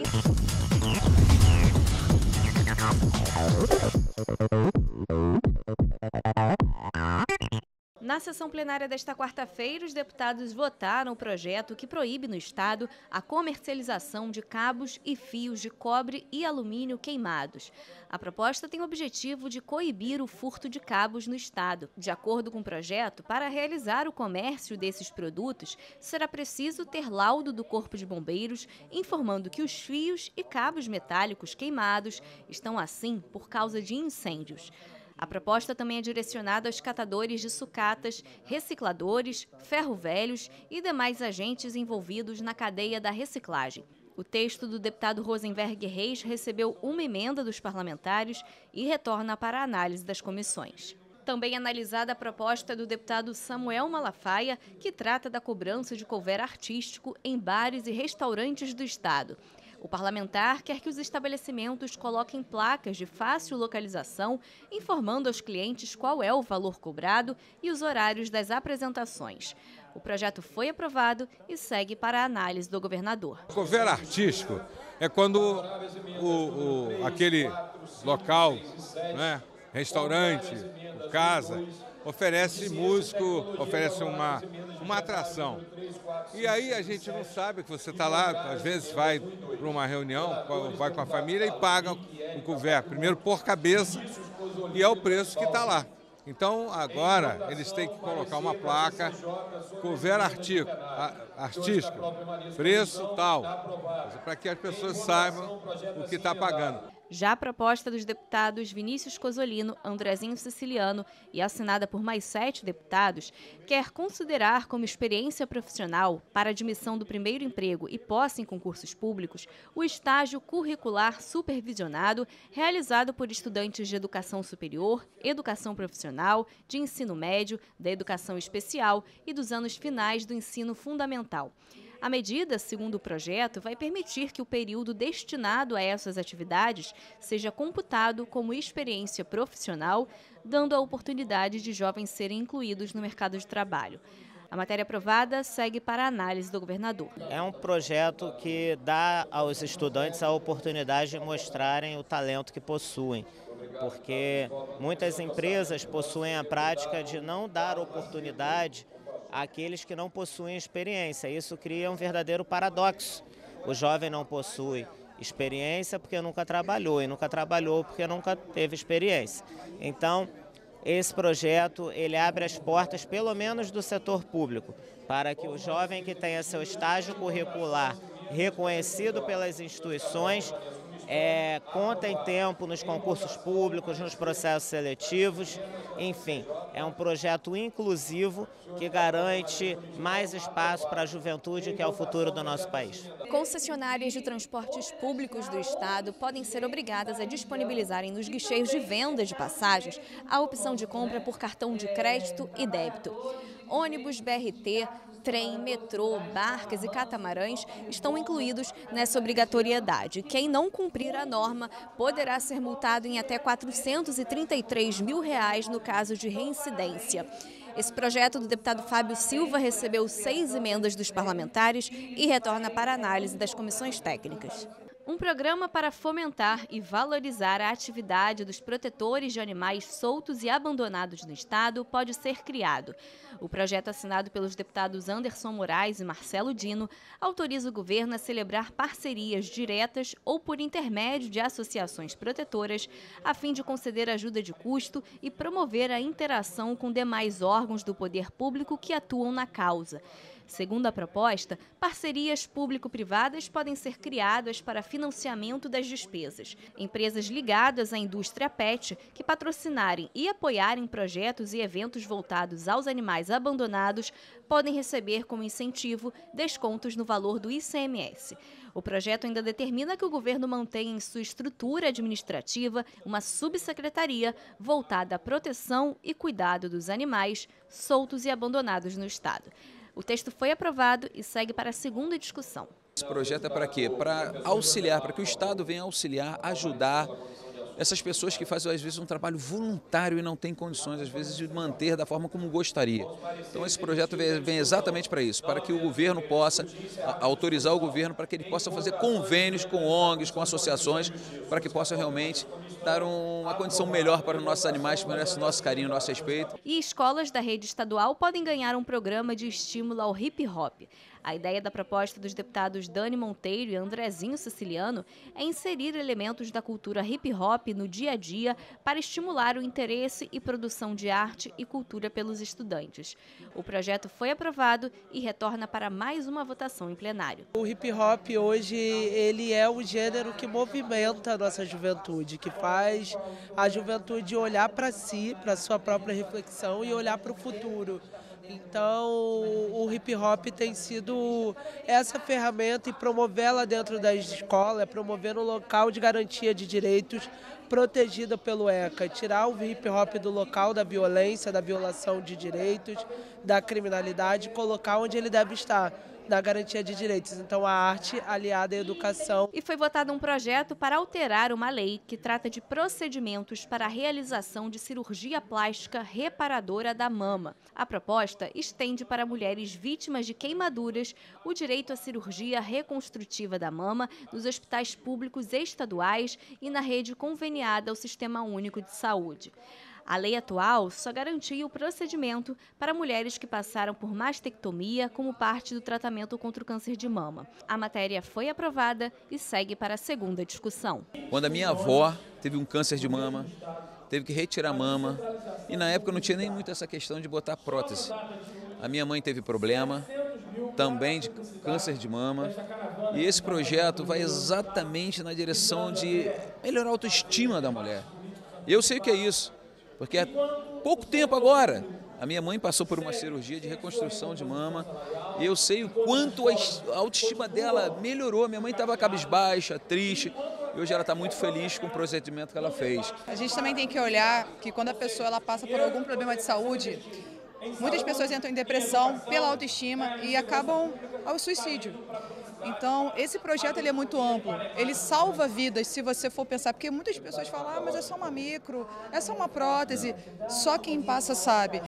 Thank you. Na sessão plenária desta quarta-feira, os deputados votaram o projeto que proíbe no Estado a comercialização de cabos e fios de cobre e alumínio queimados. A proposta tem o objetivo de coibir o furto de cabos no Estado. De acordo com o projeto, para realizar o comércio desses produtos, será preciso ter laudo do Corpo de Bombeiros informando que os fios e cabos metálicos queimados estão assim por causa de incêndios. A proposta também é direcionada aos catadores de sucatas, recicladores, ferro-velhos e demais agentes envolvidos na cadeia da reciclagem. O texto do deputado Rosenberg Reis recebeu uma emenda dos parlamentares e retorna para a análise das comissões. Também analisada a proposta do deputado Samuel Malafaia, que trata da cobrança de couvert artístico em bares e restaurantes do Estado. O parlamentar quer que os estabelecimentos coloquem placas de fácil localização, informando aos clientes qual é o valor cobrado e os horários das apresentações. O projeto foi aprovado e segue para a análise do governador. O cover artístico é quando o, o, aquele local, né, restaurante, casa, oferece músico, oferece uma, uma atração. E aí a gente não sabe que você está lá, às vezes vai para uma reunião, vai com a família e paga um couvert, primeiro por cabeça, e é o preço que está lá. Então, agora, eles têm que colocar uma placa, couvert artigo, artístico, preço tal, para que as pessoas saibam o que está pagando. Já a proposta dos deputados Vinícius Cosolino, Andrezinho Siciliano e assinada por mais sete deputados, quer considerar como experiência profissional para admissão do primeiro emprego e posse em concursos públicos o estágio curricular supervisionado realizado por estudantes de educação superior, educação profissional, de ensino médio, da educação especial e dos anos finais do ensino fundamental. A medida, segundo o projeto, vai permitir que o período destinado a essas atividades seja computado como experiência profissional, dando a oportunidade de jovens serem incluídos no mercado de trabalho. A matéria aprovada segue para a análise do governador. É um projeto que dá aos estudantes a oportunidade de mostrarem o talento que possuem, porque muitas empresas possuem a prática de não dar oportunidade àqueles que não possuem experiência. Isso cria um verdadeiro paradoxo. O jovem não possui experiência porque nunca trabalhou e nunca trabalhou porque nunca teve experiência. Então, esse projeto ele abre as portas, pelo menos do setor público, para que o jovem que tenha seu estágio curricular reconhecido pelas instituições é, conta em tempo nos concursos públicos, nos processos seletivos, enfim, é um projeto inclusivo que garante mais espaço para a juventude, que é o futuro do nosso país. Concessionárias de transportes públicos do Estado podem ser obrigadas a disponibilizarem nos guicheios de venda de passagens a opção de compra por cartão de crédito e débito. Ônibus BRT, trem, metrô, barcas e catamarãs estão incluídos nessa obrigatoriedade. Quem não cumprir a norma poderá ser multado em até 433 mil reais no caso de reincidência. Esse projeto do deputado Fábio Silva recebeu seis emendas dos parlamentares e retorna para análise das comissões técnicas. Um programa para fomentar e valorizar a atividade dos protetores de animais soltos e abandonados no Estado pode ser criado. O projeto assinado pelos deputados Anderson Moraes e Marcelo Dino autoriza o governo a celebrar parcerias diretas ou por intermédio de associações protetoras, a fim de conceder ajuda de custo e promover a interação com demais órgãos do poder público que atuam na causa. Segundo a proposta, parcerias público-privadas podem ser criadas para financiamento das despesas. Empresas ligadas à indústria PET que patrocinarem e apoiarem projetos e eventos voltados aos animais abandonados podem receber como incentivo descontos no valor do ICMS. O projeto ainda determina que o governo mantenha em sua estrutura administrativa uma subsecretaria voltada à proteção e cuidado dos animais soltos e abandonados no Estado. O texto foi aprovado e segue para a segunda discussão. Esse projeto é para quê? Para auxiliar, para que o Estado venha auxiliar, ajudar essas pessoas que fazem às vezes um trabalho voluntário e não têm condições às vezes de manter da forma como gostaria. Então esse projeto vem exatamente para isso, para que o governo possa autorizar o governo para que ele possa fazer convênios com ONGs, com associações, para que possa realmente dar uma condição melhor para os nossos animais que merecem nosso carinho, nosso respeito. E escolas da rede estadual podem ganhar um programa de estímulo ao hip hop. A ideia da proposta dos deputados Dani Monteiro e Andrezinho Siciliano é inserir elementos da cultura hip hop no dia a dia para estimular o interesse e produção de arte e cultura pelos estudantes. O projeto foi aprovado e retorna para mais uma votação em plenário. O hip hop hoje ele é o gênero que movimenta a nossa juventude, que faz a juventude olhar para si, para sua própria reflexão e olhar para o futuro. Então, o hip hop tem sido essa ferramenta e promovê-la dentro da escola, é promover um local de garantia de direitos protegida pelo ECA, tirar o hip hop do local da violência, da violação de direitos, da criminalidade, colocar onde ele deve estar da garantia de direitos. Então, a arte aliada à educação. E foi votado um projeto para alterar uma lei que trata de procedimentos para a realização de cirurgia plástica reparadora da mama. A proposta estende para mulheres vítimas de queimaduras o direito à cirurgia reconstrutiva da mama nos hospitais públicos estaduais e na rede conveniada ao Sistema Único de Saúde. A lei atual só garantia o procedimento para mulheres que passaram por mastectomia como parte do tratamento contra o câncer de mama. A matéria foi aprovada e segue para a segunda discussão. Quando a minha avó teve um câncer de mama, teve que retirar a mama e na época não tinha nem muito essa questão de botar prótese. A minha mãe teve problema também de câncer de mama e esse projeto vai exatamente na direção de melhorar a autoestima da mulher. Eu sei o que é isso. Porque há pouco tempo agora, a minha mãe passou por uma cirurgia de reconstrução de mama e eu sei o quanto a autoestima dela melhorou. Minha mãe estava cabisbaixa, triste, e hoje ela está muito feliz com o procedimento que ela fez. A gente também tem que olhar que quando a pessoa ela passa por algum problema de saúde, muitas pessoas entram em depressão pela autoestima e acabam ao suicídio. Então, esse projeto ele é muito amplo. Ele salva vidas, se você for pensar, porque muitas pessoas falam, ah, mas é só uma micro, é só uma prótese. Só quem passa sabe.